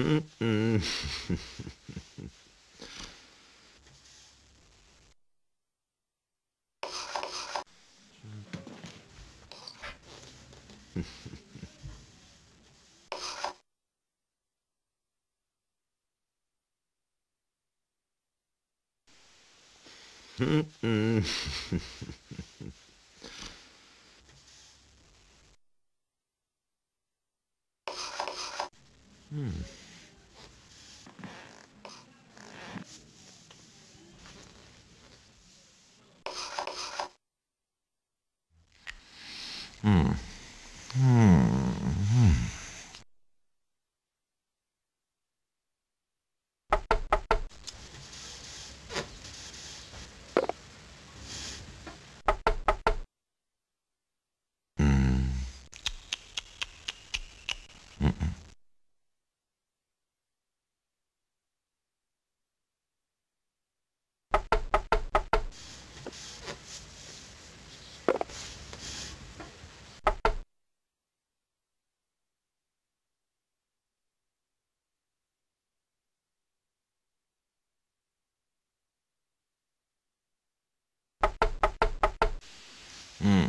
Hmm. Hmm. Hmm. Hmm.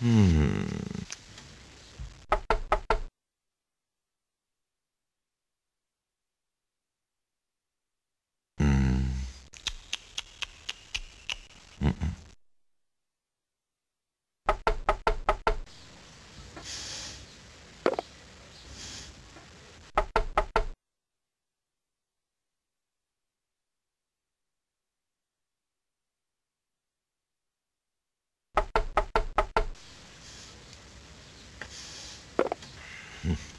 Hmm. Hmm.